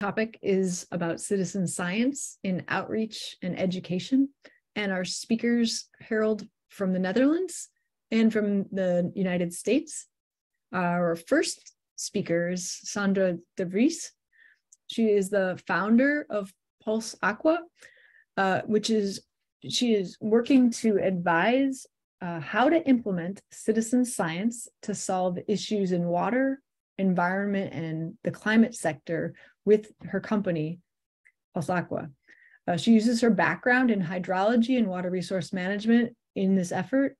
topic is about citizen science in outreach and education. And our speakers, Harold from the Netherlands and from the United States. Our first speaker is Sandra de Vries. She is the founder of PulsAqua, uh, which is she is working to advise uh, how to implement citizen science to solve issues in water, environment, and the climate sector with her company, PulsAqua. Uh, she uses her background in hydrology and water resource management in this effort.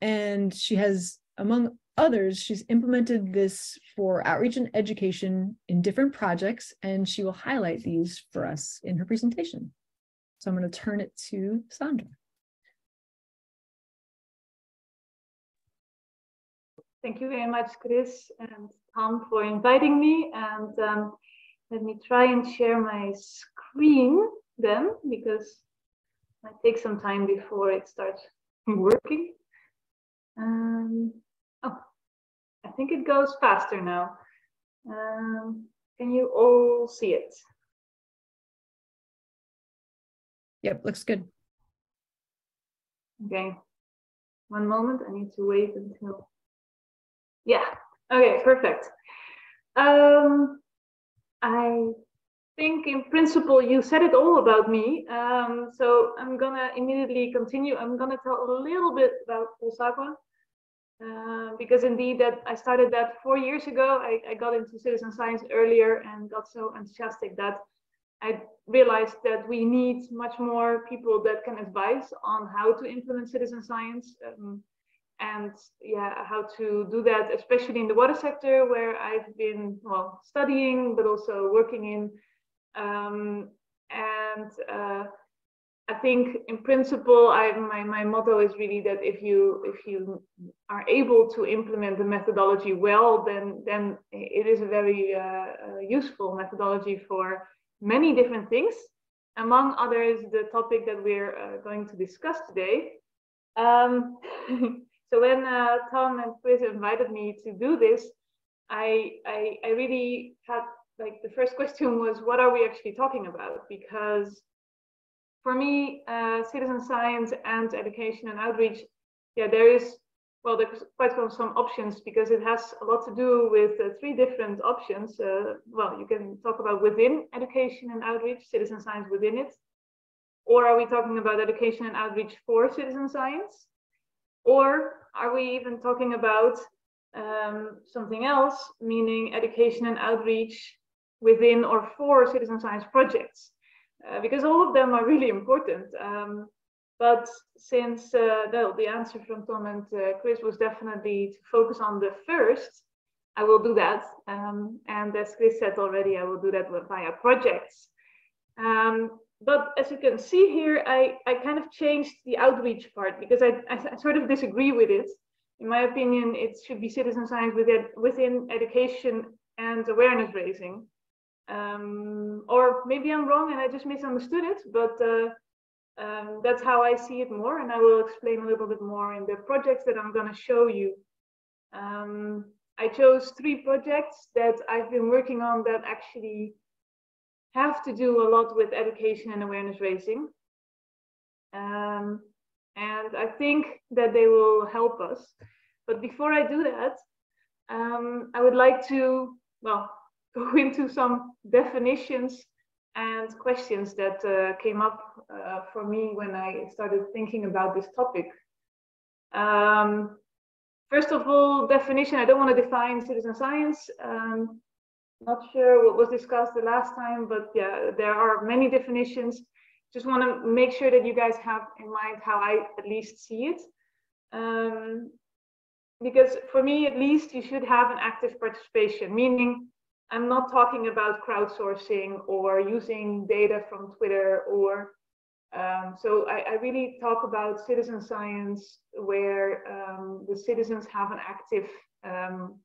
And she has, among others, she's implemented this for outreach and education in different projects, and she will highlight these for us in her presentation. So I'm going to turn it to Sandra. Thank you very much, Kris and Thom, for inviting me. And um, let me try and share my screen then, because it might take some time before it starts working. Um, oh, I think it goes faster now. Um, can you all see it? Yep, looks good. Okay, one moment, I need to wait until yeah. Okay. Perfect. Um, I think in principle you said it all about me. Um, so I'm gonna immediately continue. I'm gonna tell a little bit about Aqua. Uh, because indeed that I started that four years ago. I, I got into citizen science earlier and got so enthusiastic that I realized that we need much more people that can advise on how to implement citizen science. Um, and yeah, how to do that, especially in the water sector where I've been well studying, but also working in. Um, and uh, I think in principle, I, my, my motto is really that if you if you are able to implement the methodology well, then then it is a very uh, uh, useful methodology for many different things. Among others, the topic that we're uh, going to discuss today. Um, So when uh, Thom and Kris invited me to do this, I, I, I really had like the first question was, what are we actually talking about? Because for me, uh, citizen science and education and outreach, yeah, there is well, there's quite some options because it has a lot to do with uh, three different options. Uh, well, you can talk about within education and outreach, citizen science within it. Or are we talking about education and outreach for citizen science? Or are we even talking about um, something else, meaning education and outreach within or for citizen science projects? Uh, because all of them are really important. Um, but since uh, the, answer from Thom and uh, Kris was definitely to focus on the first, I will do that. Um, and as Kris said already, I will do that via projects. Um, but as you can see here, I, I kind of changed the outreach part because I, I, I, sort of disagree with it. In my opinion, it should be citizen science within, within education and awareness raising. Um, or maybe I'm wrong and I just misunderstood it, but uh, um, that's how I see it more. And I will explain a little bit more in the projects that I'm going to show you. Um, I chose three projects that I've been working on that actually have to do a lot with education and awareness raising. Um, and I think that they will help us. But before I do that, um, I would like to, well, go into some definitions and questions that uh, came up uh, for me when I started thinking about this topic. Um, first of all, definition, I don't want to define citizen science. Um, not sure what was discussed the last time, but yeah, there are many definitions. Just want to make sure that you guys have in mind how I at least see it. Um, because for me, at least, you should have an active participation, meaning I'm not talking about crowdsourcing or using data from Twitter or um, so I, I, really talk about citizen science where um, the citizens have an active um,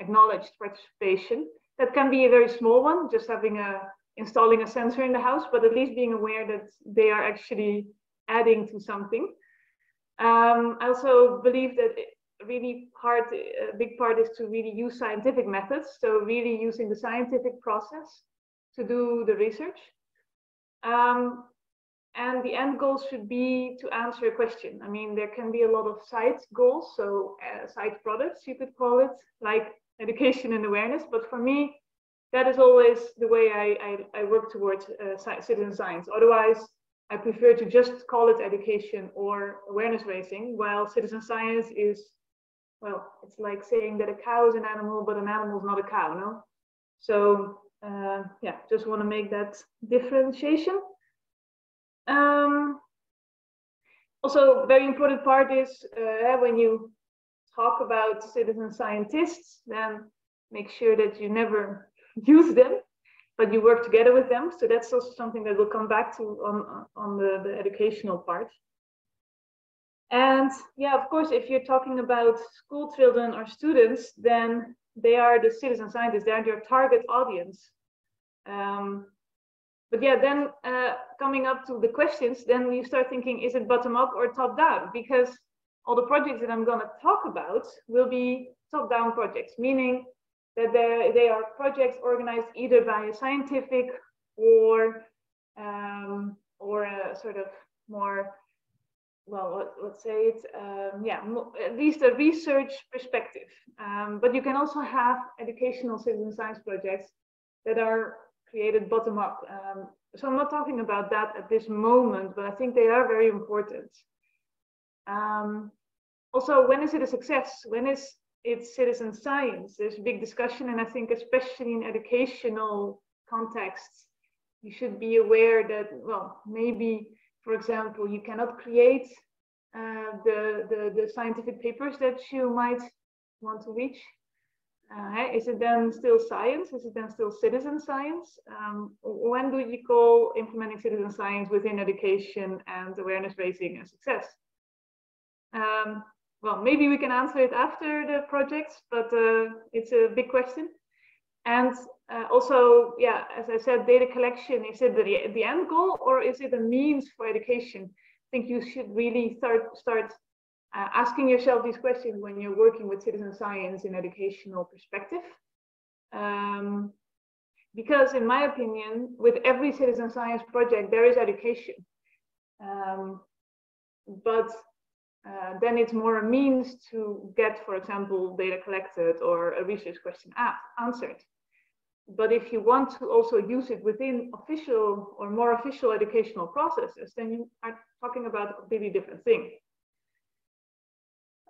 acknowledged participation that can be a very small one, just having a installing a sensor in the house, but at least being aware that they are actually adding to something. Um, I also believe that really part, a big part is to really use scientific methods. So really using the scientific process. to do the research. Um, and the end goal should be to answer a question. I mean, there can be a lot of side goals, so uh, side products, you could call it, like education and awareness. But for me, that is always the way I, I, I work towards uh, citizen science. Otherwise, I prefer to just call it education or awareness raising, while citizen science is, well, it's like saying that a cow is an animal, but an animal is not a cow, no? So, uh, yeah, just want to make that differentiation. Um, also, very important part is uh, when you talk about citizen scientists, then make sure that you never use them, but you work together with them. So that's also something that we'll come back to on, on the, the educational part. And yeah, of course, if you're talking about school children or students, then they are the citizen scientists, they are your target audience. Um, but yeah, then uh, coming up to the questions, then you start thinking, is it bottom up or top down? Because all the projects that I'm going to talk about will be top down projects, meaning that they are projects organized either by a scientific or um, or a sort of more well let's say it um, yeah at least a research perspective. Um, but you can also have educational citizen science projects that are created bottom up um, so i'm not talking about that at this moment but i think they are very important um, also when is it a success when is it citizen science. There's a big discussion, and I think especially in educational contexts, you should be aware that, well, maybe, for example, you cannot create uh, the, the, the scientific papers that you might want to reach. Uh, is it then still science? Is it then still citizen science? Um, when do you call implementing citizen science within education and awareness raising a success? Um, well, maybe we can answer it after the projects, but uh, it's a big question. And uh, also, yeah, as I said, data collection, is it the, the end goal or is it a means for education? I think you should really start, start uh, asking yourself these questions when you're working with citizen science in educational perspective. Um, because in my opinion, with every citizen science project, there is education. Um, but uh, then it's more a means to get, for example, data collected or a research question answered. But if you want to also use it within official or more official educational processes, then you are talking about a completely different thing.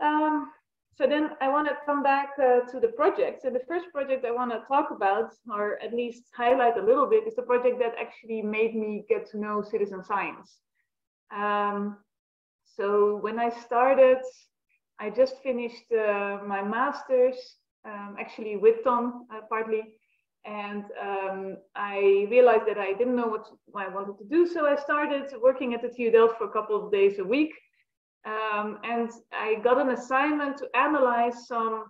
Um, so then I want to come back uh, to the projects. And the first project I want to talk about, or at least highlight a little bit, is the project that actually made me get to know citizen science. Um, so when I started, I just finished uh, my master's, um, actually with Thom uh, partly, and um, I realized that I didn't know what, what, I wanted to do. So I started working at the TU Delft for a couple of days a week. Um, and I got an assignment to analyze some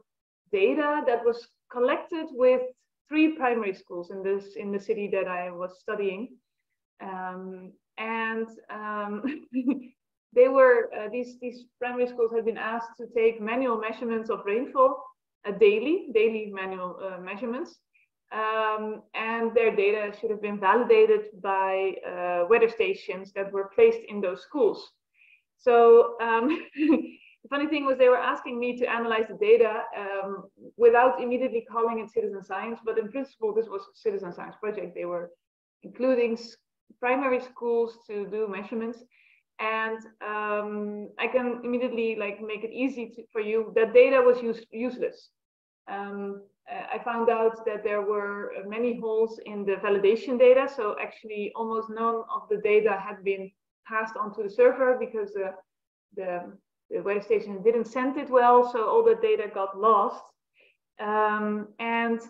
data that was collected with three primary schools in this in the city that I was studying. Um, and um, they were uh, these these primary schools had been asked to take manual measurements of rainfall uh, daily, daily manual uh, measurements, um, and their data should have been validated by uh, weather stations that were placed in those schools. So um, the funny thing was they were asking me to analyze the data um, without immediately calling it citizen science, but in principle this was a citizen science project. They were including primary schools to do measurements and um, I can immediately like make it easy to, for you. That data was use, useless. Um, I found out that there were many holes in the validation data. So actually almost none of the data had been passed onto the server because the, the, the weather station didn't send it well. So all the data got lost. Um, and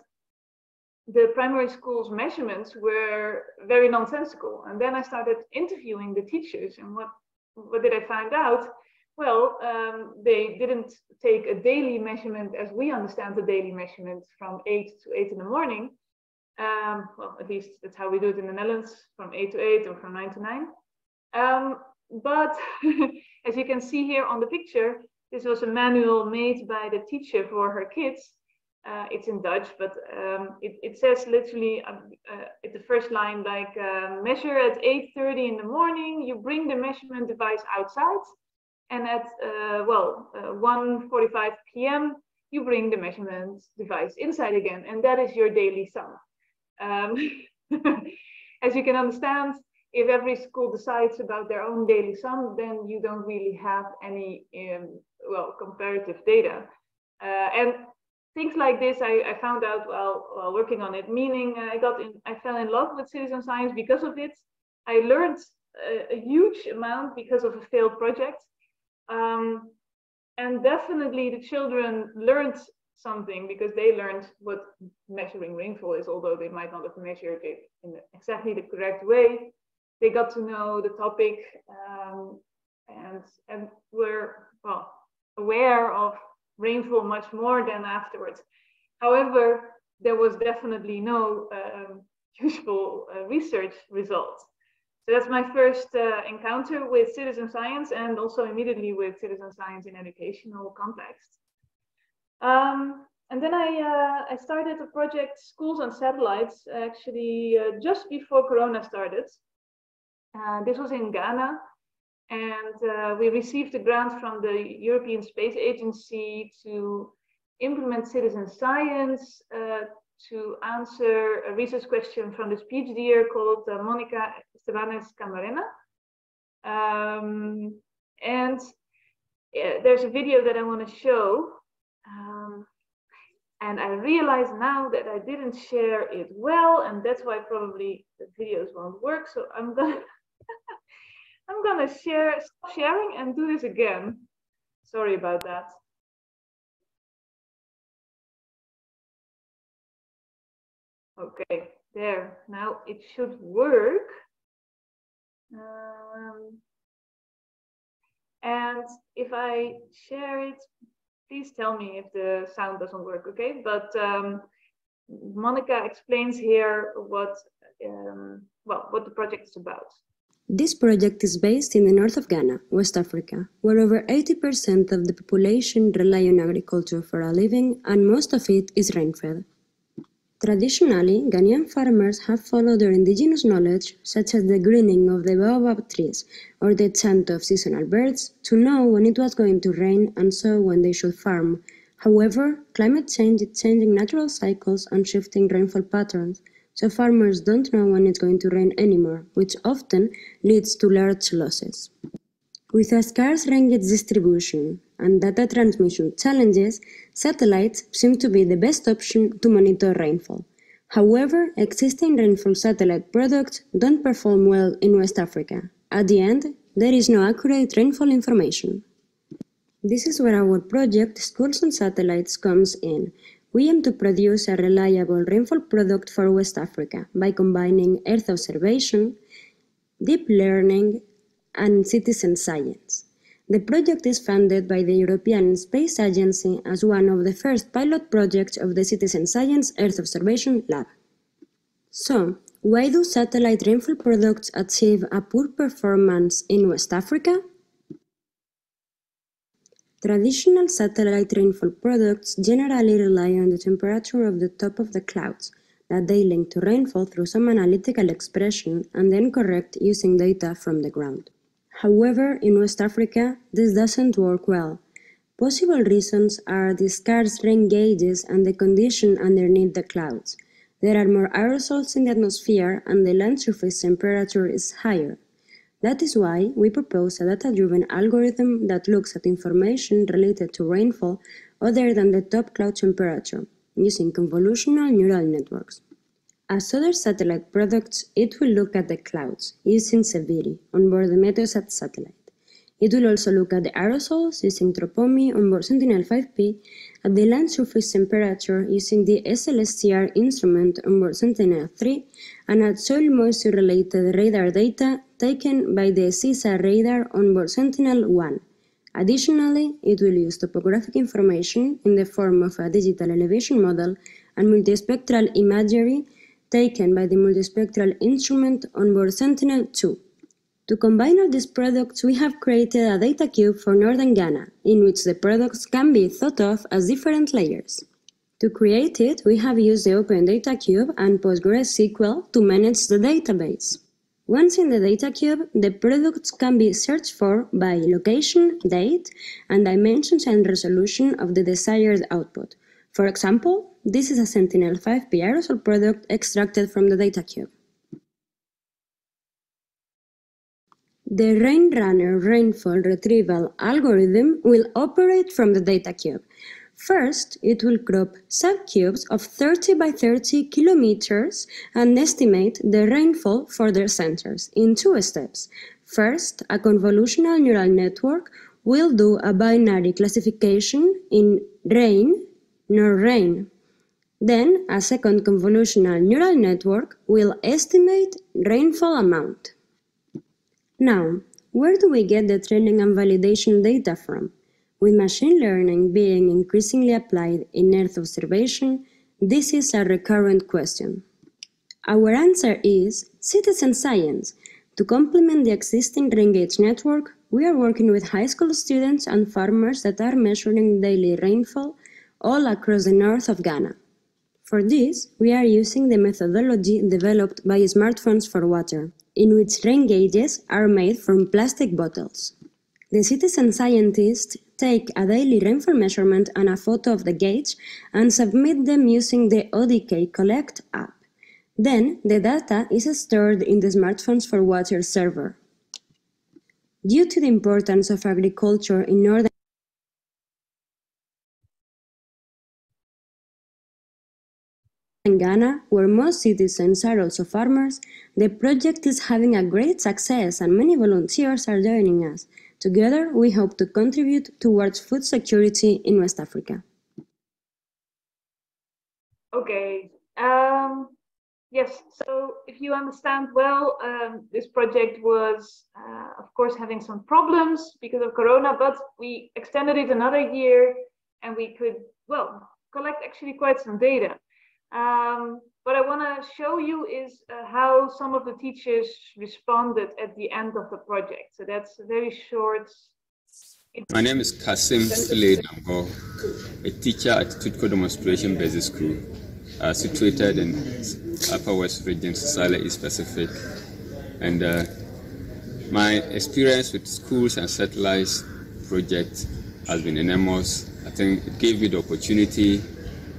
the primary school's measurements were very nonsensical. And then I started interviewing the teachers and what, what did I find out? Well, um, they didn't take a daily measurement as we understand the daily measurement from eight to eight in the morning. Um, well, at least that's how we do it in the Netherlands from eight to eight or from nine to nine. Um, but as you can see here on the picture, this was a manual made by the teacher for her kids Uh, it's in Dutch, but um, it, it says literally um, uh, at the first line, like uh, measure at 8.30 in the morning, you bring the measurement device outside. And at, uh, well, 1.45 uh, p.m., you bring the measurement device inside again. And that is your daily sum. Um, as you can understand, if every school decides about their own daily sum, then you don't really have any, um, well, comparative data. Uh, and things like this I, I found out while, while working on it, meaning uh, I got in, I fell in love with citizen science because of it. I learned a, a huge amount because of a failed project. Um, and definitely the children learned something because they learned what measuring rainfall is, although they might not have measured it in exactly the correct way. They got to know the topic um, and, and were, well, aware of rainfall much more than afterwards. However, there was definitely no um, useful uh, research results. So that's my first uh, encounter with citizen science and also immediately with citizen science in educational context. Um, and then I, uh, I started a project, Schools on Satellites, actually uh, just before Corona started. Uh, this was in Ghana, and uh, we received a grant from the European Space Agency to implement citizen science uh, to answer a research question from this PhD called uh, Monica Estébanez Camarena. Um, and uh, there's a video that I want to show. Um, and I realize now that I didn't share it well, and that's why probably the videos won't work. So I'm gonna I'm gonna share, stop sharing and do this again. Sorry about that. Okay, there, now it should work. Um, and if I share it, please tell me if the sound doesn't work, okay? But um, Monica explains here what, um, well, what the project is about. This project is based in the north of Ghana, West Africa, where over 80% of the population rely on agriculture for a living and most of it is rain-fed. Traditionally, Ghanaian farmers have followed their indigenous knowledge, such as the greening of the baobab trees or the chant of seasonal birds, to know when it was going to rain and so when they should farm. However, climate change is changing natural cycles and shifting rainfall patterns, so farmers don't know when it's going to rain anymore, which often leads to large losses. With a scarce range distribution and data transmission challenges, satellites seem to be the best option to monitor rainfall. However, existing rainfall satellite products don't perform well in West Africa. At the end, there is no accurate rainfall information. This is where our project Schools on Satellites comes in, we aim to produce a reliable rainfall product for West Africa by combining Earth observation, deep learning, and citizen science. The project is funded by the European Space Agency as one of the first pilot projects of the Citizen Science Earth Observation Lab. So, why do satellite rainfall products achieve a poor performance in West Africa? Traditional satellite rainfall products generally rely on the temperature of the top of the clouds that they link to rainfall through some analytical expression and then correct using data from the ground. However, in West Africa, this doesn't work well. Possible reasons are the scarce rain gauges and the condition underneath the clouds. There are more aerosols in the atmosphere and the land surface temperature is higher. That is why we propose a data-driven algorithm that looks at information related to rainfall other than the top cloud temperature, using convolutional neural networks. As other satellite products, it will look at the clouds, using SEVIRI, on board the Meteosat satellite. It will also look at the aerosols using TROPOMI on board Sentinel-5P, at the land surface temperature using the SLSTR instrument on board Sentinel-3, and at soil moisture-related radar data taken by the C-SAR radar on board Sentinel-1. Additionally, it will use topographic information in the form of a digital elevation model and multispectral imagery taken by the multispectral instrument on board Sentinel-2. To combine all these products, we have created a data cube for northern Ghana, in which the products can be thought of as different layers. To create it, we have used the Open Data Cube and PostgreSQL to manage the database. Once in the data cube, the products can be searched for by location, date, and dimensions and resolution of the desired output. For example, this is a Sentinel-5P aerosol product extracted from the data cube. The RainRunner rainfall retrieval algorithm will operate from the data cube. First, it will crop subcubes of 30 by 30 kilometers and estimate the rainfall for their centers in two steps. First, a convolutional neural network will do a binary classification in rain nor rain. Then, a second convolutional neural network will estimate rainfall amount. Now, where do we get the training and validation data from? With machine learning being increasingly applied in Earth observation, this is a recurrent question. Our answer is citizen science. To complement the existing RainGauge network, we are working with high school students and farmers that are measuring daily rainfall all across the north of Ghana. For this, we are using the methodology developed by Smartphones for Water, in which rain gauges are made from plastic bottles. The citizen scientists take a daily rainfall measurement and a photo of the gauge and submit them using the ODK Collect app. Then, the data is stored in the Smartphones for Water server. Due to the importance of agriculture in northern In Ghana, where most citizens are also farmers, the project is having a great success and many volunteers are joining us. Together, we hope to contribute towards food security in West Africa. Okay. Um, yes, so if you understand well, um, this project was, uh, of course, having some problems because of Corona, but we extended it another year and we could, well, collect actually quite some data. Um, what I want to show you is uh, how some of the teachers responded at the end of the project. So that's a very short. My name is Kasim Sule a teacher at Tutko Demonstration Basic School, uh, situated in Upper West Region, Sissala East Pacific. And uh, my experience with schools and satellites project has been enormous. I think it gave me the opportunity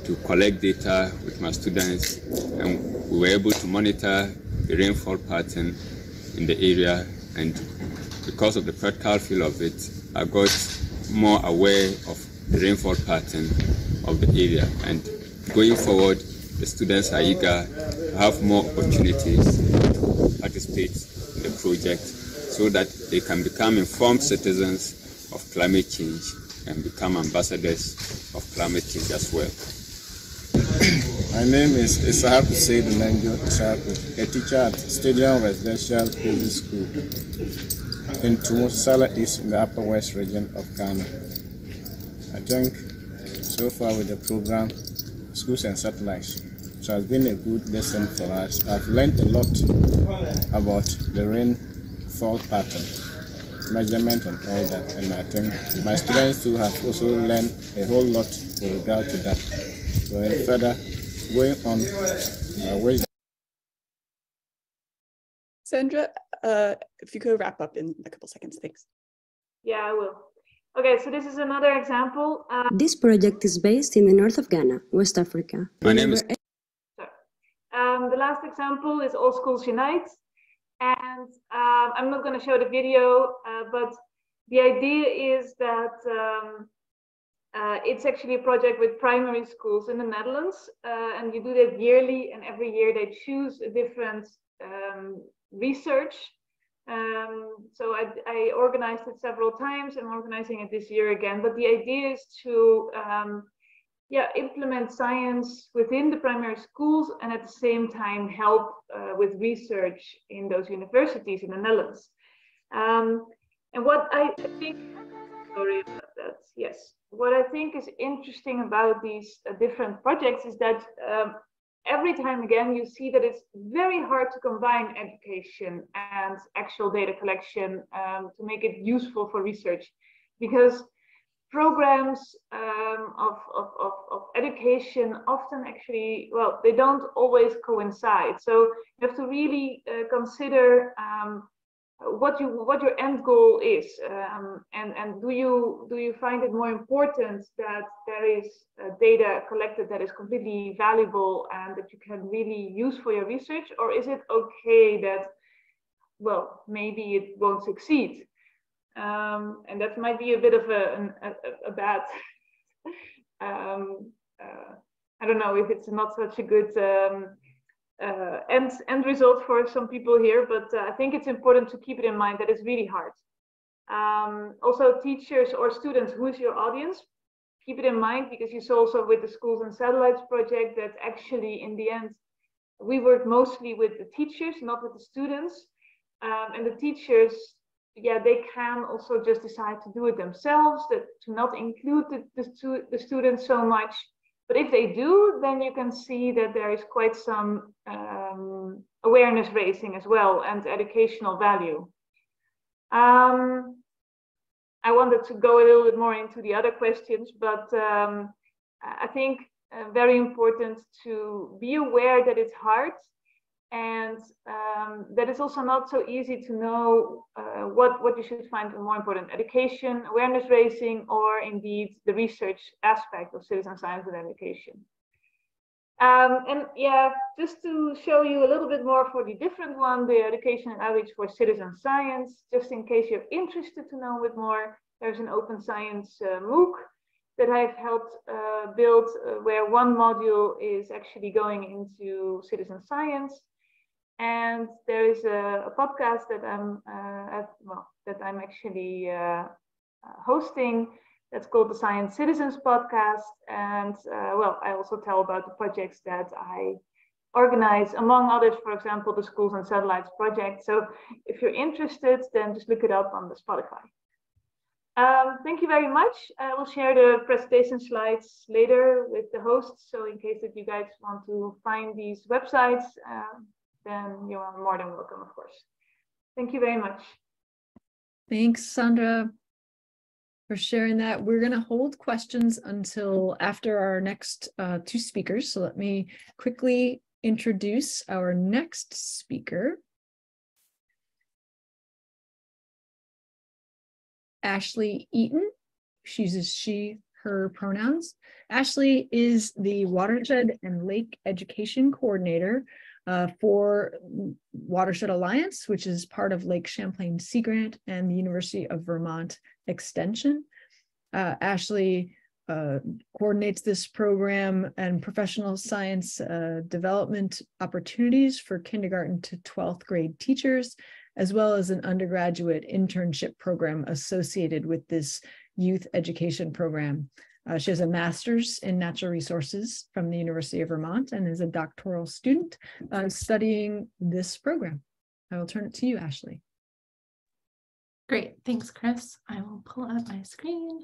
to collect data with my students, and we were able to monitor the rainfall pattern in the area. And because of the practical feel of it, I got more aware of the rainfall pattern of the area. And going forward, the students are eager to have more opportunities to participate in the project so that they can become informed citizens of climate change and become ambassadors of climate change as well. My name is Isahak Said Nanjo Isaku, a teacher at Stadium Residential Basic School in Tumusala East in the Upper West region of Ghana. I think so far with the program, Schools and Satellites, so has been a good lesson for us. I've learned a lot about the rainfall pattern, measurement and all that, and I think my students too have also learned a whole lot with regard to that going further, going on uh, way. Sandra, uh, if you could wrap up in a couple seconds, thanks. Yeah, I will. Okay, so this is another example. Uh, this project is based in the north of Ghana, West Africa. My name is. Um, the last example is All Schools Unite. And um, I'm not going to show the video, uh, but the idea is that um, uh, it's actually a project with primary schools in the Netherlands, uh, and you do that yearly. And every year they choose a different um, research. Um, so I, I, organized it several times. I'm organizing it this year again. But the idea is to, um, yeah, implement science within the primary schools, and at the same time help uh, with research in those universities in the Netherlands. Um, and what I think, sorry that. Yes what I think is interesting about these uh, different projects is that um, every time again you see that it's very hard to combine education and actual data collection um, to make it useful for research because programs um, of, of, of, of, education often actually, well, they don't always coincide. So you have to really uh, consider um, what you what your end goal is, um, and and do you do you find it more important that there is uh, data collected that is completely valuable and that you can really use for your research, or is it okay that well maybe it won't succeed? um, and that might be a bit of a, a, a bad um, uh, I don't know if it's not such a good um, uh, end, end result for some people here, but uh, I think it's important to keep it in mind that it's really hard. Um, also, teachers or students, who is your audience? Keep it in mind because you saw also with the Schools and Satellites project that actually in the end, we work mostly with the teachers, not with the students. Um, and the teachers yeah, they can also just decide to do it themselves, that to not include the, the, the students so much. But if they do, then you can see that there is quite some um, awareness raising as well and educational value. Um, I wanted to go a little bit more into the other questions, but um, I think uh, very important to be aware that it's hard and um, that is also not so easy to know uh, what, what you should find more important, education, awareness raising, or indeed the research aspect of citizen science and education. Um, and yeah, just to show you a little bit more for the different one, the education and outreach for citizen science, just in case you're interested to know a bit more, there's an open science uh, MOOC that I've helped uh, build uh, where one module is actually going into citizen science and there is a, a podcast that I'm uh, at, well, that I'm actually uh, uh, hosting. That's called the Science Citizens Podcast, and uh, well, I also tell about the projects that I organize, among others, for example, the Schools and Satellites project. So if you're interested, then just look it up on the Spotify. Um, thank you very much. I will share the presentation slides later with the hosts. So in case that you guys want to find these websites, uh, then you are more than welcome, of course. Thank you very much. Thanks, Sandra, for sharing that. We're going to hold questions until after our next uh, two speakers. So let me quickly introduce our next speaker. Ashley Eaton. She uses she, her pronouns. Ashley is the Watershed and Lake Education Coordinator uh, for Watershed Alliance, which is part of Lake Champlain Sea Grant and the University of Vermont Extension. Uh, Ashley uh, coordinates this program and professional science uh, development opportunities for kindergarten to 12th grade teachers, as well as an undergraduate internship program associated with this youth education program. Uh, she has a master's in natural resources from the University of Vermont and is a doctoral student uh, studying this program. I will turn it to you, Ashley. Great, thanks, Kris. I will pull up my screen.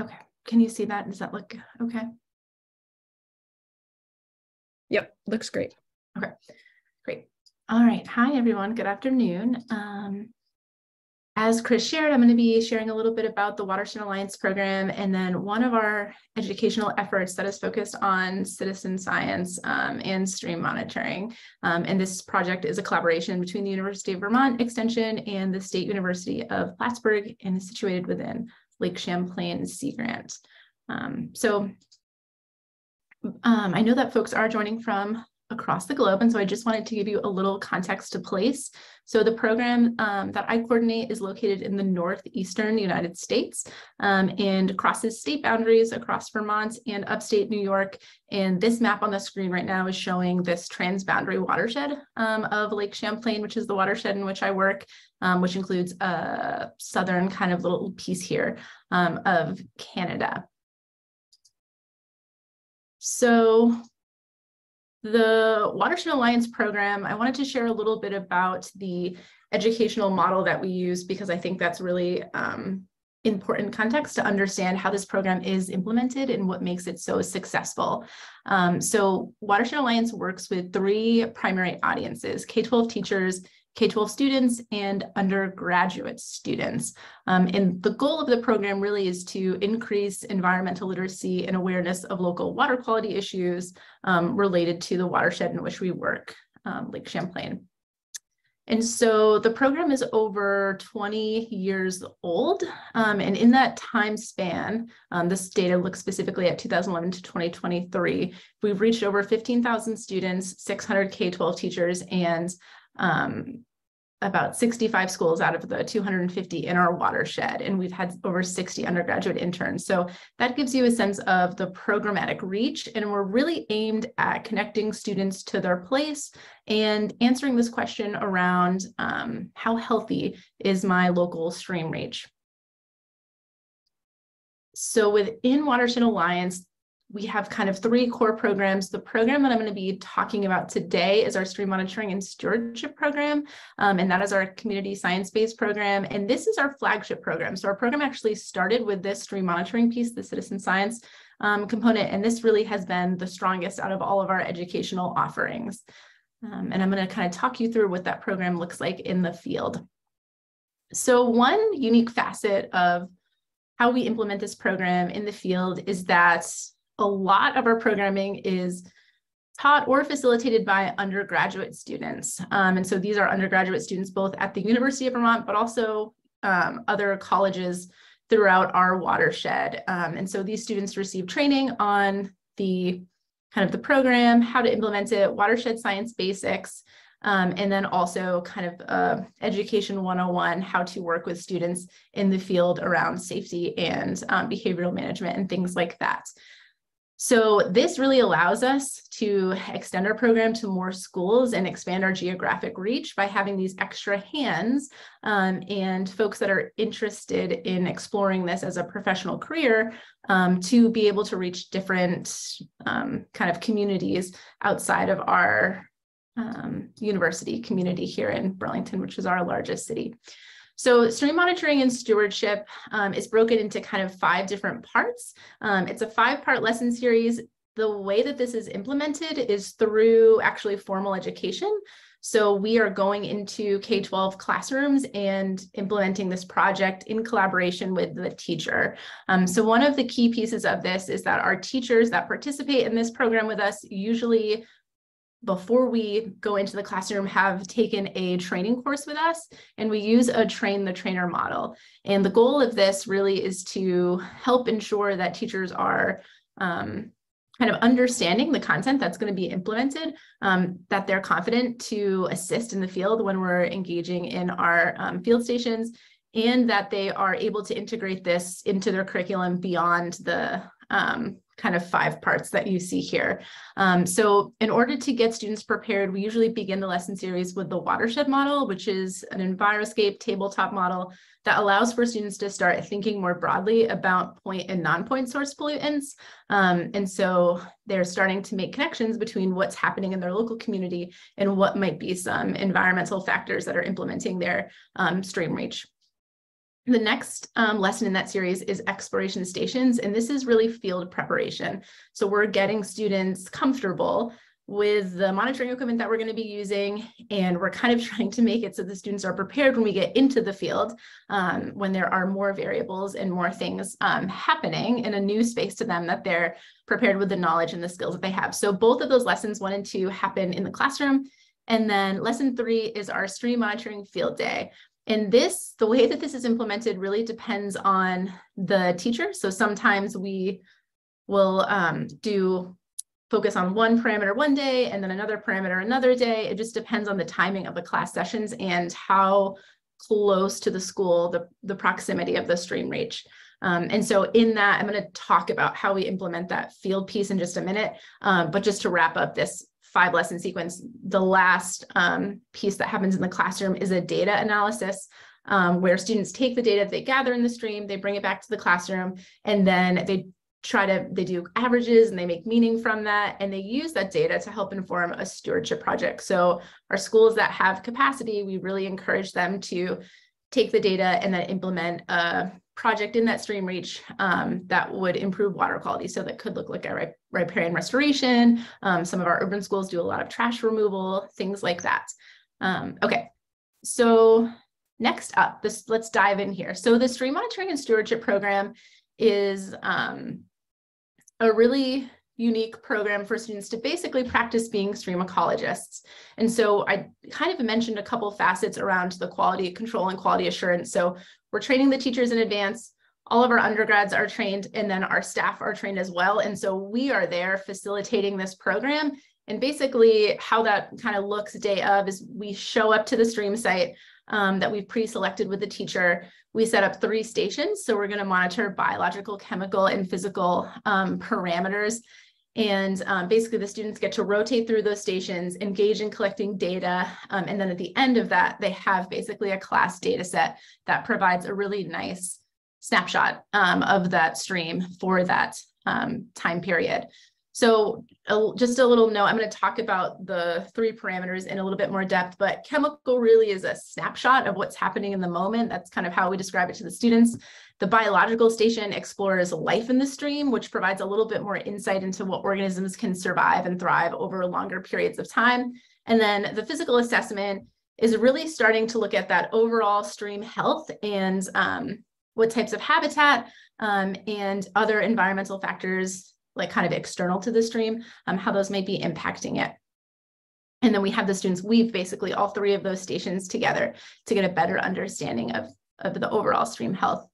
Okay, can you see that? Does that look okay? Yep, looks great. Okay, great. All right, hi everyone, good afternoon. Um, as Kris shared, I'm going to be sharing a little bit about the Watershed Alliance program and then one of our educational efforts that is focused on citizen science um, and stream monitoring. Um, and this project is a collaboration between the University of Vermont Extension and the State University of Plattsburgh and is situated within Lake Champlain Sea Grant. Um, so um, I know that folks are joining from across the globe. And so I just wanted to give you a little context to place. So the program um, that I coordinate is located in the northeastern United States um, and crosses state boundaries across Vermont and upstate New York. And this map on the screen right now is showing this transboundary watershed um, of Lake Champlain, which is the watershed in which I work, um, which includes a southern kind of little piece here um, of Canada. So the Watershed Alliance program, I wanted to share a little bit about the educational model that we use because I think that's really um, important context to understand how this program is implemented and what makes it so successful. Um, so Watershed Alliance works with three primary audiences, K-12 teachers, K-12 students and undergraduate students. Um, and the goal of the program really is to increase environmental literacy and awareness of local water quality issues um, related to the watershed in which we work, um, Lake Champlain. And so the program is over 20 years old. Um, and in that time span, um, this data looks specifically at 2011 to 2023, we've reached over 15,000 students, 600 K-12 teachers, and um, about 65 schools out of the 250 in our watershed, and we've had over 60 undergraduate interns. So that gives you a sense of the programmatic reach, and we're really aimed at connecting students to their place and answering this question around um, how healthy is my local stream reach. So within Watershed Alliance, we have kind of three core programs. The program that I'm going to be talking about today is our stream monitoring and stewardship program, um, and that is our community science-based program. And this is our flagship program. So our program actually started with this stream monitoring piece, the citizen science um, component, and this really has been the strongest out of all of our educational offerings. Um, and I'm going to kind of talk you through what that program looks like in the field. So one unique facet of how we implement this program in the field is that a lot of our programming is taught or facilitated by undergraduate students. Um, and so these are undergraduate students both at the University of Vermont, but also um, other colleges throughout our watershed. Um, and so these students receive training on the kind of the program, how to implement it, watershed science basics, um, and then also kind of uh, education 101, how to work with students in the field around safety and um, behavioral management and things like that. So this really allows us to extend our program to more schools and expand our geographic reach by having these extra hands um, and folks that are interested in exploring this as a professional career um, to be able to reach different um, kind of communities outside of our um, university community here in Burlington, which is our largest city. So stream monitoring and stewardship um, is broken into kind of five different parts. Um, it's a five part lesson series. The way that this is implemented is through actually formal education. So we are going into K-12 classrooms and implementing this project in collaboration with the teacher. Um, so one of the key pieces of this is that our teachers that participate in this program with us usually before we go into the classroom have taken a training course with us and we use a train the trainer model. And the goal of this really is to help ensure that teachers are um, kind of understanding the content that's going to be implemented um, that they're confident to assist in the field when we're engaging in our um, field stations and that they are able to integrate this into their curriculum beyond the um, kind of five parts that you see here. Um, so in order to get students prepared, we usually begin the lesson series with the watershed model, which is an Enviroscape tabletop model that allows for students to start thinking more broadly about point and non-point source pollutants. Um, and so they're starting to make connections between what's happening in their local community and what might be some environmental factors that are implementing their um, stream reach. The next um, lesson in that series is exploration stations, and this is really field preparation. So we're getting students comfortable with the monitoring equipment that we're going to be using, and we're kind of trying to make it so the students are prepared when we get into the field, um, when there are more variables and more things um, happening in a new space to them that they're prepared with the knowledge and the skills that they have. So both of those lessons one and two happen in the classroom. And then lesson three is our stream monitoring field day. And this, the way that this is implemented really depends on the teacher. So sometimes we will um, do focus on one parameter one day and then another parameter another day. It just depends on the timing of the class sessions and how close to the school, the, the proximity of the stream reach. Um, and so in that, I'm going to talk about how we implement that field piece in just a minute. Um, but just to wrap up this five lesson sequence, the last um, piece that happens in the classroom is a data analysis um, where students take the data they gather in the stream, they bring it back to the classroom, and then they try to, they do averages and they make meaning from that, and they use that data to help inform a stewardship project. So our schools that have capacity, we really encourage them to take the data and then implement a project in that stream reach um, that would improve water quality. So that could look like a riparian restoration. Um, some of our urban schools do a lot of trash removal, things like that. Um, okay, so next up, this let's dive in here. So the stream monitoring and stewardship program is um, a really unique program for students to basically practice being stream ecologists. And so I kind of mentioned a couple facets around the quality control and quality assurance. So we're training the teachers in advance. All of our undergrads are trained and then our staff are trained as well. And so we are there facilitating this program. And basically how that kind of looks day of is we show up to the stream site um, that we've pre-selected with the teacher. We set up three stations. So we're going to monitor biological, chemical, and physical um, parameters. And um, basically the students get to rotate through those stations, engage in collecting data. Um, and then at the end of that, they have basically a class data set that provides a really nice snapshot um, of that stream for that um, time period. So just a little note, I'm going to talk about the three parameters in a little bit more depth, but chemical really is a snapshot of what's happening in the moment. That's kind of how we describe it to the students. The biological station explores life in the stream, which provides a little bit more insight into what organisms can survive and thrive over longer periods of time. And then the physical assessment is really starting to look at that overall stream health and um, what types of habitat um, and other environmental factors like kind of external to the stream, um, how those may be impacting it. And then we have the students weave basically all three of those stations together to get a better understanding of, of the overall stream health.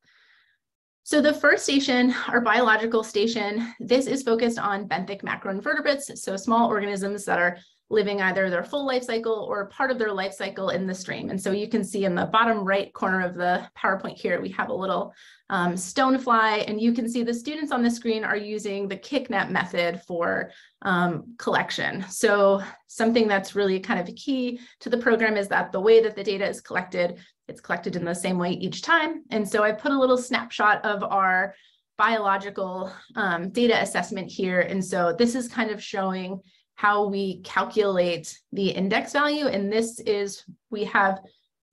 So the first station, our biological station, this is focused on benthic macroinvertebrates, so small organisms that are living either their full life cycle or part of their life cycle in the stream. And so you can see in the bottom right corner of the PowerPoint here, we have a little um, stonefly, and you can see the students on the screen are using the KickNet method for um, collection. So something that's really kind of key to the program is that the way that the data is collected, it's collected in the same way each time. And so I put a little snapshot of our biological um, data assessment here. And so this is kind of showing how we calculate the index value. And this is, we have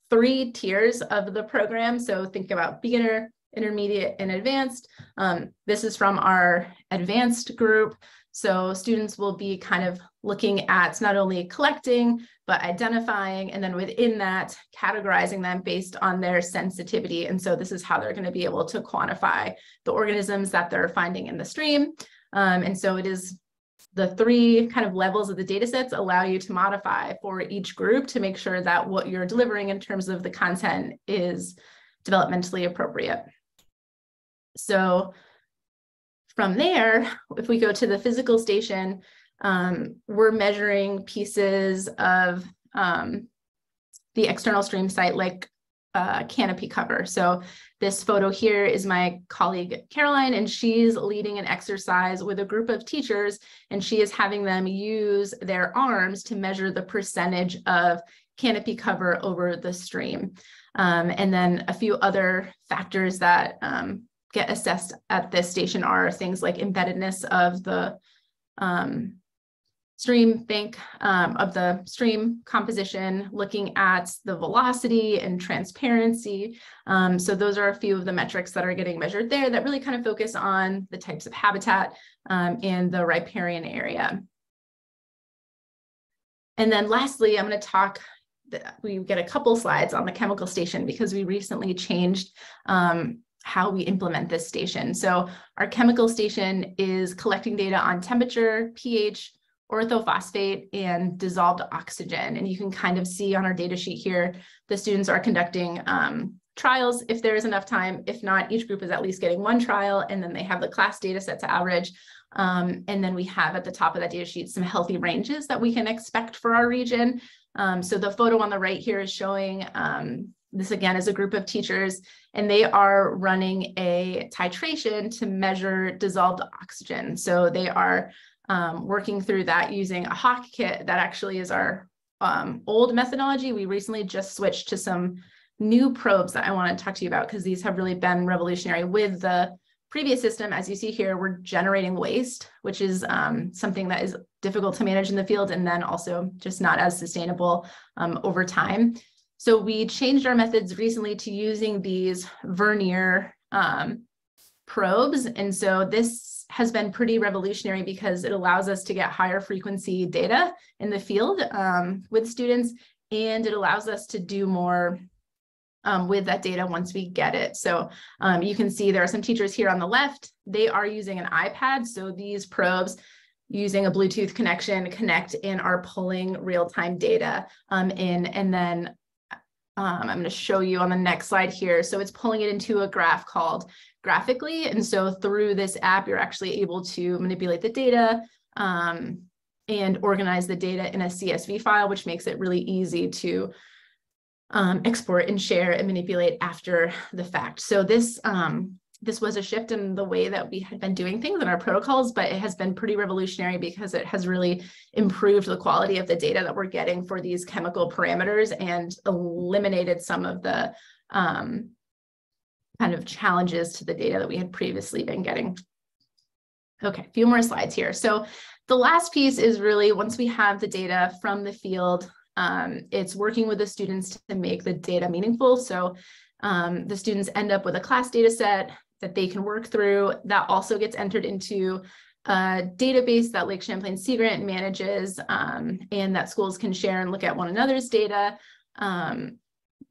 three tiers of the program. So think about beginner, intermediate, and advanced. Um, this is from our advanced group. So students will be kind of looking at not only collecting, but identifying, and then within that, categorizing them based on their sensitivity. And so this is how they're gonna be able to quantify the organisms that they're finding in the stream. Um, and so it is the three kind of levels of the data sets allow you to modify for each group to make sure that what you're delivering in terms of the content is developmentally appropriate. So from there, if we go to the physical station, um, we're measuring pieces of um, the external stream site like uh, canopy cover. So this photo here is my colleague Caroline, and she's leading an exercise with a group of teachers, and she is having them use their arms to measure the percentage of canopy cover over the stream. Um, and then a few other factors that um, get assessed at this station are things like embeddedness of the um, stream think um, of the stream composition, looking at the velocity and transparency. Um, so those are a few of the metrics that are getting measured there that really kind of focus on the types of habitat um, in the riparian area. And then lastly, I'm going to talk we get a couple slides on the chemical station because we recently changed um, how we implement this station. So our chemical station is collecting data on temperature, pH, orthophosphate and dissolved oxygen. And you can kind of see on our data sheet here, the students are conducting um, trials if there is enough time. If not, each group is at least getting one trial and then they have the class data set to average. Um, and then we have at the top of that data sheet some healthy ranges that we can expect for our region. Um, so the photo on the right here is showing um, this again is a group of teachers and they are running a titration to measure dissolved oxygen. So they are um, working through that using a Hach kit that actually is our um, old methodology. We recently just switched to some new probes that I want to talk to you about because these have really been revolutionary with the previous system. As you see here, we're generating waste, which is um, something that is difficult to manage in the field and then also just not as sustainable um, over time. So we changed our methods recently to using these Vernier um, probes. And so this has been pretty revolutionary because it allows us to get higher frequency data in the field um, with students and it allows us to do more um, with that data once we get it. So um, you can see there are some teachers here on the left. They are using an iPad. So these probes using a Bluetooth connection connect and are pulling real-time data um, in. And then um, I'm going to show you on the next slide here. So it's pulling it into a graph called graphically. And so through this app, you're actually able to manipulate the data um, and organize the data in a CSV file, which makes it really easy to um, export and share and manipulate after the fact. So this um, this was a shift in the way that we had been doing things in our protocols, but it has been pretty revolutionary because it has really improved the quality of the data that we're getting for these chemical parameters and eliminated some of the um, kind of challenges to the data that we had previously been getting. Okay, a few more slides here. So the last piece is really once we have the data from the field, um, it's working with the students to make the data meaningful. So um, the students end up with a class data set that they can work through. That also gets entered into a database that Lake Champlain Sea Grant manages um, and that schools can share and look at one another's data. Um,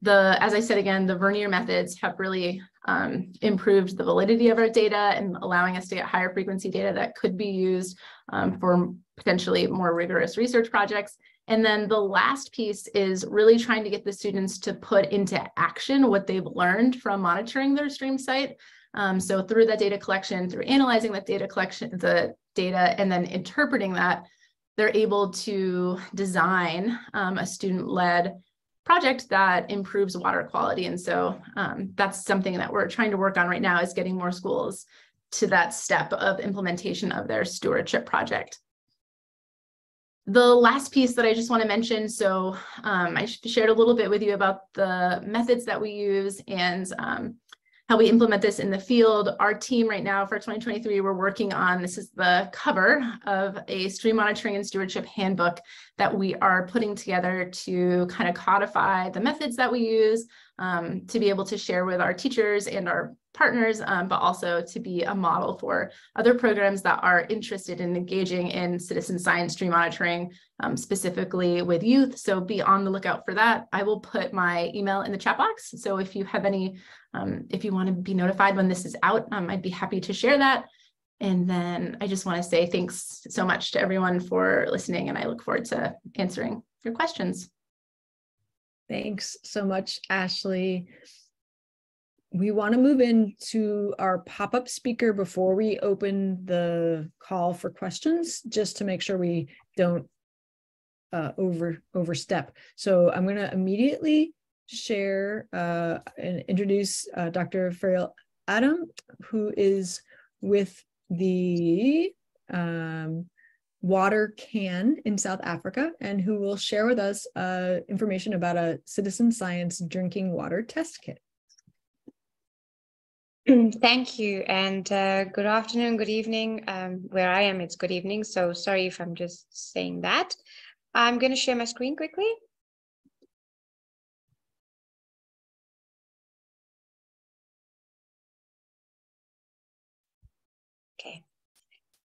the, as I said again, the Vernier methods have really um, improved the validity of our data and allowing us to get higher frequency data that could be used um, for potentially more rigorous research projects. And then the last piece is really trying to get the students to put into action what they've learned from monitoring their stream site. Um, so through that data collection, through analyzing that data collection, the data, and then interpreting that, they're able to design um, a student-led project that improves water quality. And so um, that's something that we're trying to work on right now is getting more schools to that step of implementation of their stewardship project. The last piece that I just want to mention, so um, I shared a little bit with you about the methods that we use and um, how we implement this in the field. Our team right now for 2023, we're working on, this is the cover of a stream monitoring and stewardship handbook that we are putting together to kind of codify the methods that we use um, to be able to share with our teachers and our partners, um, but also to be a model for other programs that are interested in engaging in citizen science stream monitoring, um, specifically with youth. So be on the lookout for that. I will put my email in the chat box. So if you have any, um, if you want to be notified when this is out, um, I'd be happy to share that. And then I just want to say thanks so much to everyone for listening, and I look forward to answering your questions. Thanks so much, Ashley. We want to move into our pop-up speaker before we open the call for questions, just to make sure we don't uh, over overstep. So I'm going to immediately share uh, and introduce uh, Dr. Ferrial Adam, who is with the um, WaterCAN in South Africa and who will share with us uh, information about a citizen science drinking water test kit. Thank you, and uh, good afternoon, good evening. Um, where I am, it's good evening, so sorry if I'm just saying that. I'm going to share my screen quickly.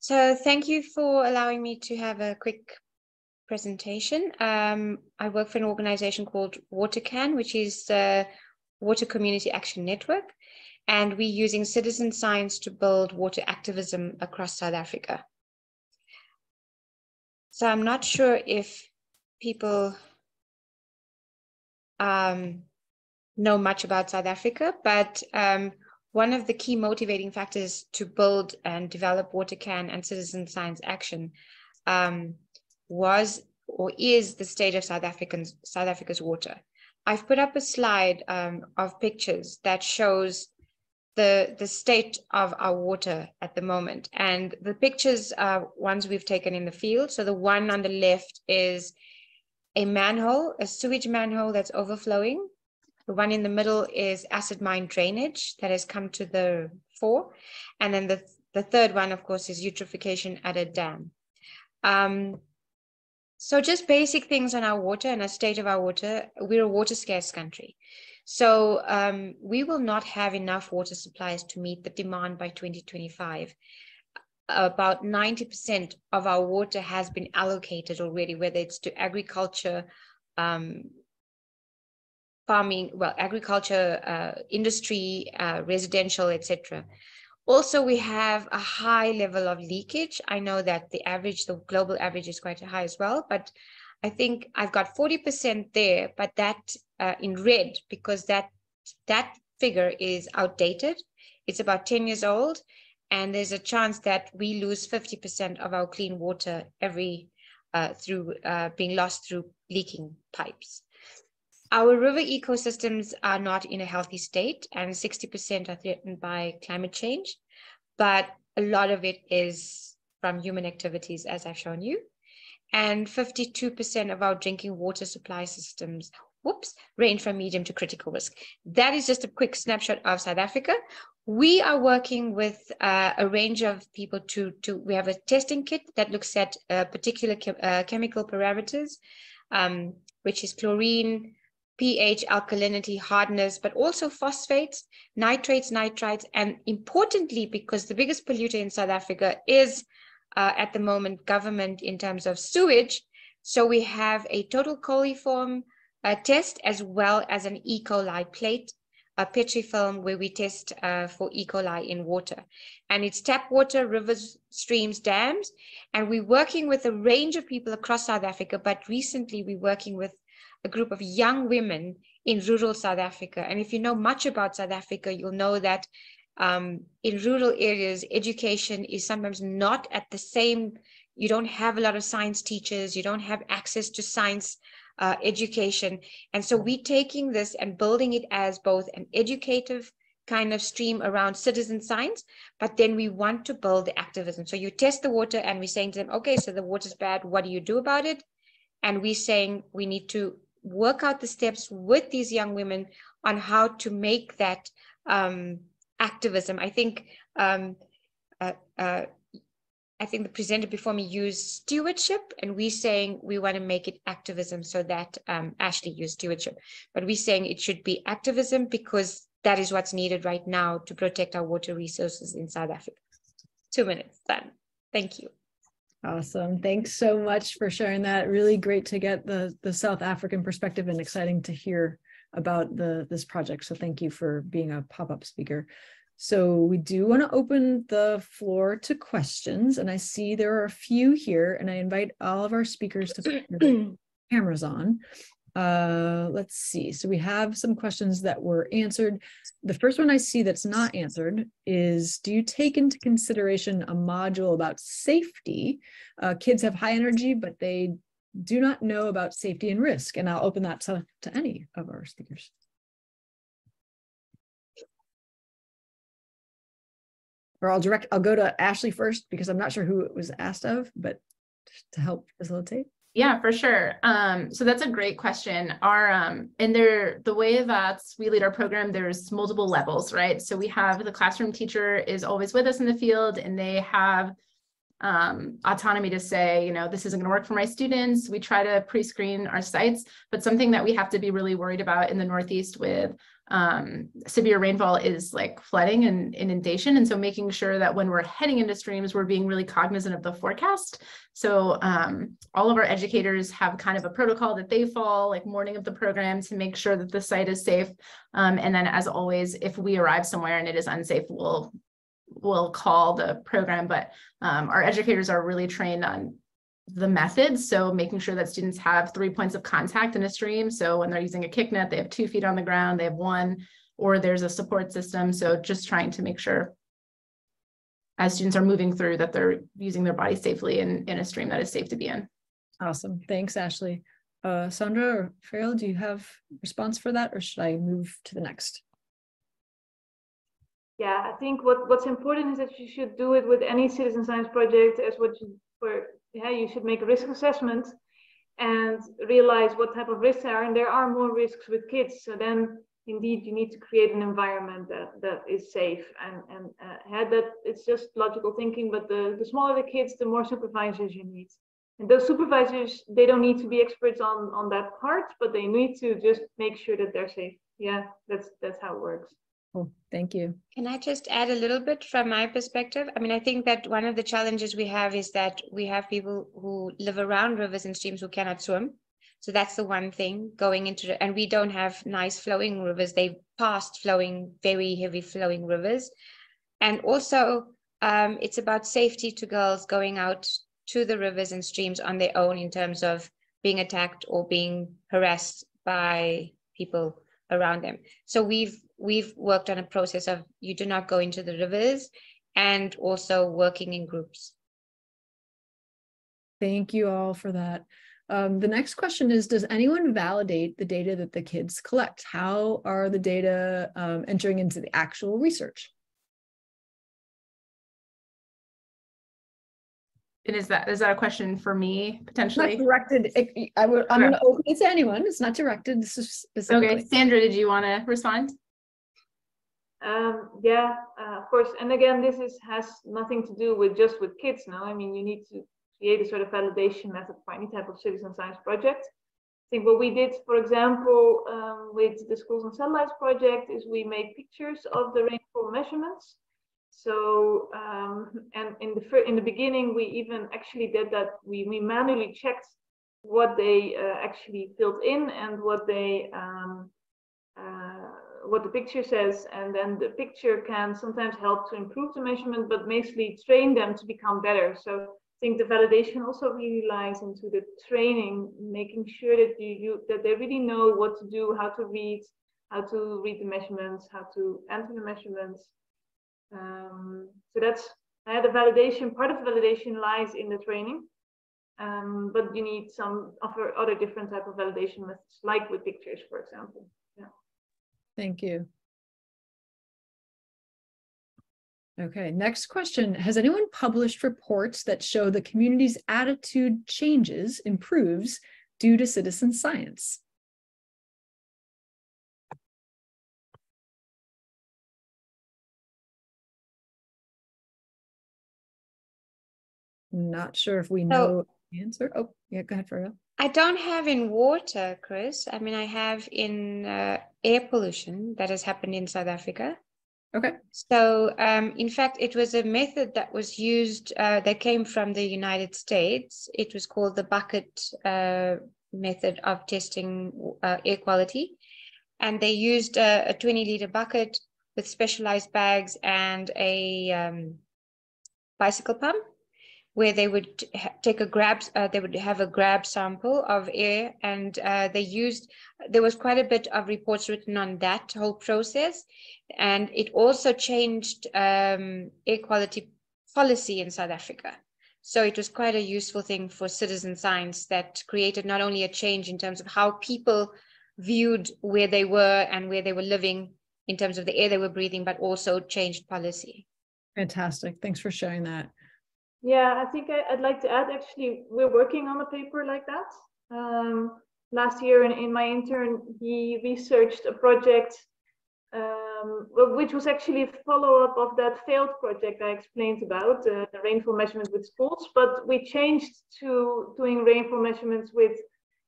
So thank you for allowing me to have a quick presentation. Um, I work for an organization called WaterCAN, which is the Water Community Action Network. And we're using citizen science to build water activism across South Africa. So I'm not sure if people um, know much about South Africa, but um, one of the key motivating factors to build and develop WaterCAN and citizen science action um, was or is the state of South South Africa's water. I've put up a slide um, of pictures that shows the the state of our water at the moment, and the pictures are ones we've taken in the field. So the one on the left is a manhole, a sewage manhole that's overflowing the one in the middle is acid mine drainage that has come to the fore. And then the, the third one, of course, is eutrophication at a dam. Um, so just basic things on our water and a state of our water. We're a water scarce country. So um, we will not have enough water supplies to meet the demand by 2025. About 90% of our water has been allocated already, whether it's to agriculture, um, farming, well, agriculture, uh, industry, uh, residential, etc. Also, we have a high level of leakage. I know that the average, the global average is quite high as well, but I think I've got 40% there, but that uh, in red because that that figure is outdated. It's about 10 years old, and there's a chance that we lose 50% of our clean water every uh, through uh, being lost through leaking pipes. Our river ecosystems are not in a healthy state, and 60% are threatened by climate change. But a lot of it is from human activities, as I've shown you. And 52% of our drinking water supply systems, whoops, range from medium to critical risk. That is just a quick snapshot of South Africa. We are working with uh, a range of people to, to, we have a testing kit that looks at uh, particular chem uh, chemical parameters, um, which is chlorine, pH, alkalinity, hardness, but also phosphates, nitrates, nitrites, and importantly, because the biggest polluter in South Africa is uh, at the moment government in terms of sewage. So we have a total coliform uh, test as well as an E. coli plate, a Petrifilm where we test uh, for E. coli in water. And it's tap water, rivers, streams, dams. And we're working with a range of people across South Africa, but recently we're working with a group of young women in rural South Africa. And if you know much about South Africa, you'll know that um, in rural areas, education is sometimes not at the same, you don't have a lot of science teachers, you don't have access to science uh, education. And so we're taking this and building it as both an educative kind of stream around citizen science, but then we want to build the activism. So you test the water and we're saying to them, okay, so the water's bad, what do you do about it? And we're saying we need to work out the steps with these young women on how to make that um, activism. I think um, uh, uh, I think the presenter before me used stewardship, and we're saying we want to make it activism so that um, Ashley used stewardship, but we're saying it should be activism because that is what's needed right now to protect our water resources in South Africa. Two minutes done. Thank you. Awesome. Thanks so much for sharing that. Really great to get the, the South African perspective and exciting to hear about the this project. So thank you for being a pop-up speaker. So we do want to open the floor to questions and I see there are a few here and I invite all of our speakers to put their cameras on. Uh, let's see. So we have some questions that were answered. The first one I see that's not answered is, do you take into consideration a module about safety? Uh, kids have high energy, but they do not know about safety and risk. And I'll open that to, to any of our speakers. Or I'll direct, I'll go to Ashley first because I'm not sure who it was asked of, but to help facilitate. Yeah, for sure. Um, so that's a great question. Our um, and there, the way that we lead our program, there's multiple levels, right? So we have the classroom teacher is always with us in the field, and they have um, autonomy to say, you know, this isn't going to work for my students. We try to pre-screen our sites, but something that we have to be really worried about in the Northeast with um, severe rainfall is like flooding and inundation. And so making sure that when we're heading into streams, we're being really cognizant of the forecast. So um, all of our educators have kind of a protocol that they follow like morning of the program to make sure that the site is safe. Um, and then as always, if we arrive somewhere and it is unsafe, we'll we'll call the program, but um, our educators are really trained on the methods. So making sure that students have three points of contact in a stream. So when they're using a kick net, they have two feet on the ground, they have one, or there's a support system. So just trying to make sure as students are moving through that they're using their body safely in, in a stream that is safe to be in. Awesome. Thanks, Ashley. Uh, Sandra or Ferrial, do you have response for that or should I move to the next? Yeah, I think what, what's important is that you should do it with any citizen science project as what you for yeah, you should make a risk assessment and realize what type of risks are. And there are more risks with kids. So then indeed you need to create an environment that, that is safe and, and uh, that it's just logical thinking, but the, the smaller the kids, the more supervisors you need. And those supervisors, they don't need to be experts on, on that part, but they need to just make sure that they're safe. Yeah, that's that's how it works. Cool. Thank you. Can I just add a little bit from my perspective? I mean, I think that one of the challenges we have is that we have people who live around rivers and streams who cannot swim. So that's the one thing going into, and we don't have nice flowing rivers. They've passed flowing, very heavy flowing rivers. And also um, it's about safety to girls going out to the rivers and streams on their own in terms of being attacked or being harassed by people around them. So we've we've worked on a process of you do not go into the rivers and also working in groups. Thank you all for that. Um, the next question is, does anyone validate the data that the kids collect? How are the data um, entering into the actual research? And is that is that a question for me potentially? Not directed. I would. I'm going to open it to anyone. It's not directed. This is specifically. Okay, Sandra, did you want to respond? Um, yeah, uh, of course. And again, this is has nothing to do with just with kids now. I mean, you need to create a sort of validation method for any type of citizen science project. I think what we did, for example, um, with the Schools and Satellites project is we made pictures of the rainfall measurements. So, um, and in the in the beginning, we even actually did that. We, we manually checked what they uh, actually filled in and what they um, what the picture says, and then the picture can sometimes help to improve the measurement, but mostly train them to become better. So I think the validation also really lies into the training, making sure that you, you that they really know what to do, how to read, how to read the measurements, how to enter the measurements. Um, so that's uh, the validation. Part of the validation lies in the training, um, but you need some other other different type of validation methods, like with pictures, for example. Thank you. Okay, next question. Has anyone published reports that show the community's attitude changes, improves due to citizen science? Not sure if we know the answer. Oh, yeah, go ahead, Ferrial. I don't have in water, Kris. I mean, I have in uh, air pollution that has happened in South Africa. Okay. So, um, in fact, it was a method that was used uh, that came from the United States. It was called the bucket uh, method of testing uh, air quality. And they used a, a, 20 liter bucket with specialized bags and a um, bicycle pump where they would take a grab, uh, they would have a grab sample of air, and uh, they used. There was quite a bit of reports written on that whole process, and it also changed um, air quality policy in South Africa. So it was quite a useful thing for citizen science that created not only a change in terms of how people viewed where they were and where they were living in terms of the air they were breathing, but also changed policy. Fantastic. Thanks for sharing that. Yeah, I think I, would like to add actually, we're working on a paper like that. Um, last year in, in my intern, he researched a project um, which was actually a follow-up of that failed project I explained about, uh, the rainfall measurement with schools, but we changed to doing rainfall measurements with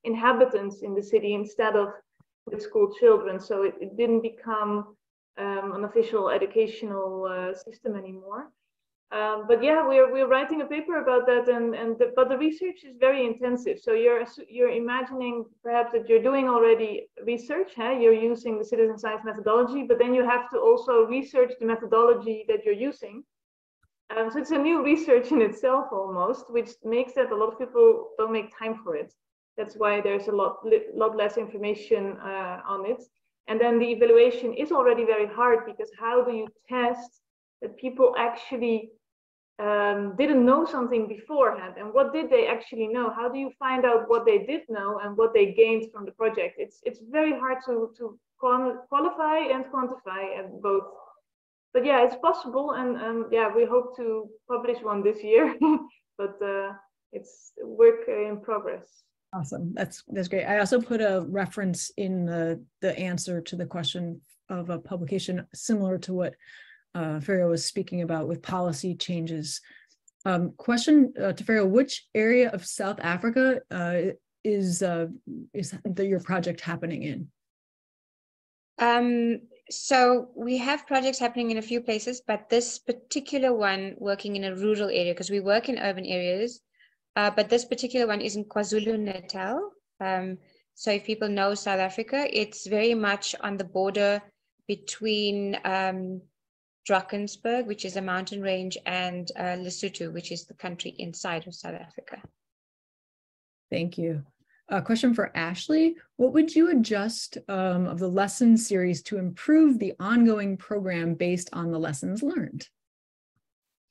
inhabitants in the city instead of with school children. So it, it didn't become um, an official educational uh, system anymore. Um, but yeah, we're we're writing a paper about that, and and the, but the research is very intensive. So you're you're imagining perhaps that you're doing already research. Huh? You're using the citizen science methodology, but then you have to also research the methodology that you're using. Um, so it's a new research in itself almost, which makes that a lot of people don't make time for it. That's why there's a lot lot less information uh, on it. And then the evaluation is already very hard because how do you test that people actually um, didn't know something beforehand. And what did they actually know? How do you find out what they did know and what they gained from the project? It's it's very hard to to qualify and quantify and both. But yeah it's possible and um, yeah we hope to publish one this year but uh, it's work in progress. Awesome. That's that's great. I also put a reference in the the answer to the question of a publication similar to what uh, was speaking about with policy changes. Um, question uh, to Ferrial, which area of South Africa uh, is uh, is the, your project happening in? Um, so we have projects happening in a few places, but this particular one working in a rural area because we work in urban areas, uh, but this particular one is in KwaZulu Natal, Um, so if people know South Africa, it's very much on the border between um, Drakensberg, which is a mountain range, and uh, Lesotho, which is the country inside of South Africa. Thank you. A question for Ashley. What would you adjust um, of the lesson series to improve the ongoing program based on the lessons learned?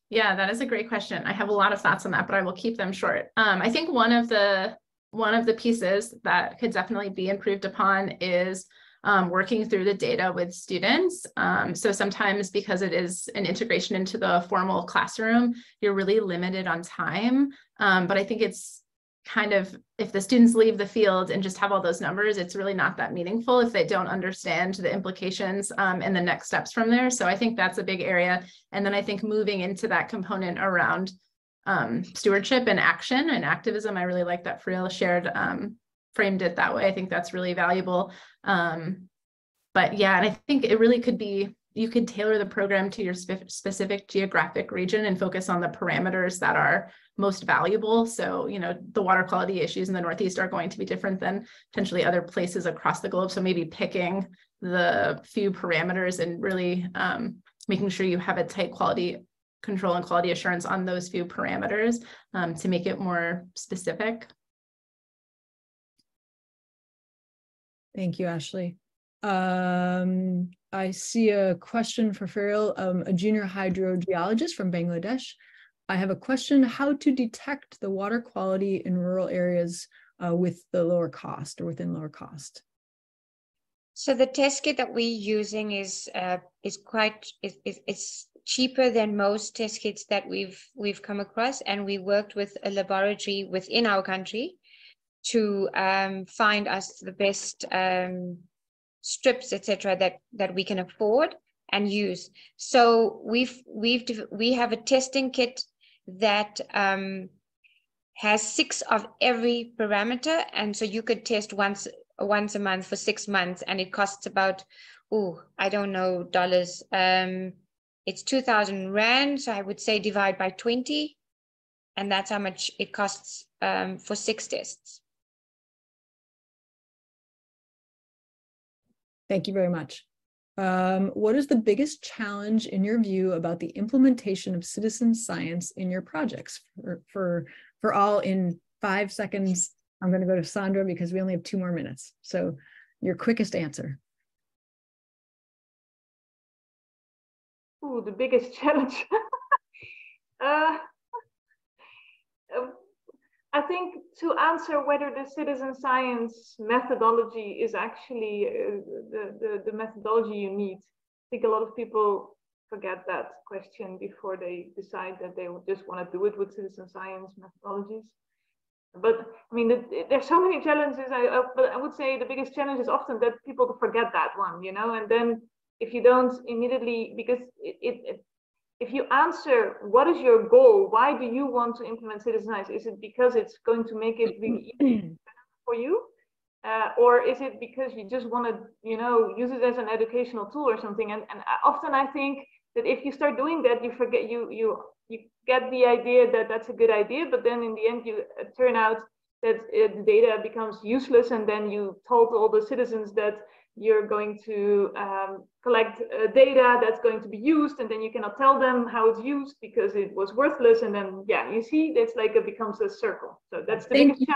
Yeah, that is a great question. I have a lot of thoughts on that, but I will keep them short. Um, I think one of the one of the pieces that could definitely be improved upon is um, working through the data with students. Um, so sometimes because it is an integration into the formal classroom, you're really limited on time. Um, but I think it's kind of if the students leave the field and just have all those numbers, it's really not that meaningful if they don't understand the implications um, and the next steps from there. So I think that's a big area. And then I think moving into that component around um, stewardship and action and activism, I really like that Ferrial shared um, framed it that way. I think that's really valuable. Um, but yeah, and I think it really could be you could tailor the program to your spe specific geographic region and focus on the parameters that are most valuable. So, you know, the water quality issues in the Northeast are going to be different than potentially other places across the globe. So maybe picking the few parameters and really um, making sure you have a tight quality control and quality assurance on those few parameters um, to make it more specific. Thank you, Ashley. Um, I see a question for Ferrial, um, a junior hydrogeologist from Bangladesh. I have a question, how to detect the water quality in rural areas uh, with the lower cost or within lower cost? So the test kit that we're using is uh, is quite is, is, is cheaper than most test kits that we've we've come across, and we worked with a laboratory within our country to um, find us the best um, strips, etc., that that we can afford and use. So we've we've we have a testing kit that um, has six of every parameter, and so you could test once once a month for six months, and it costs about oh I don't know dollars. Um, it's two thousand rand, so I would say divide by twenty, and that's how much it costs um, for six tests. Thank you very much. Um, what is the biggest challenge in your view about the implementation of citizen science in your projects? For, for, for all in five seconds, I'm going to go to Sandra because we only have two more minutes. So your quickest answer. Oh, the biggest challenge. uh, I think to answer whether the citizen science methodology is actually uh, the, the, the, methodology you need, I think a lot of people forget that question before they decide that they just want to do it with citizen science methodologies. But I mean, it, there's so many challenges. I, uh, but I would say the biggest challenge is often that people forget that one, you know, and then if you don't immediately, because it, it, if you answer what is your goal? Why do you want to implement citizen science is it because it's going to make it really easy for you? Uh, or is it because you just want to you know use it as an educational tool or something? And, and often i think that if you start doing that you forget you you you get the idea that that's a good idea but then in the end you uh, turn out that uh, the data becomes useless and then you told all the citizens that you're going to um, collect uh, data that's going to be used and then you cannot tell them how it's used because it was worthless and then yeah you see it's like it becomes a circle so that's the thank you.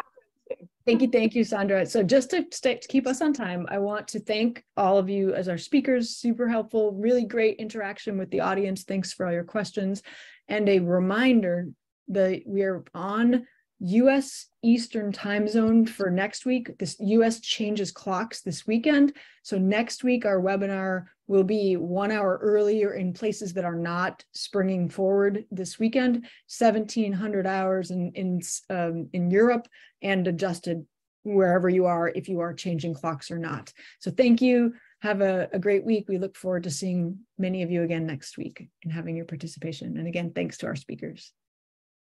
Thank you, thank you, Sandra. So just to, stay, to keep us on time, I want to thank all of you as our speakers, super helpful, really great interaction with the audience. Thanks for all your questions. And a reminder that we are on US Eastern time zone for next week. This US changes clocks this weekend. So next week, our webinar will be one hour earlier in places that are not springing forward this weekend, 1700 hours in, in, um, in Europe and adjusted wherever you are if you are changing clocks or not. So thank you. Have a, a great week. We look forward to seeing many of you again next week and having your participation. And again, thanks to our speakers.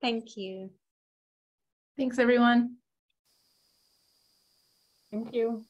Thank you. Thanks, everyone. Thank you.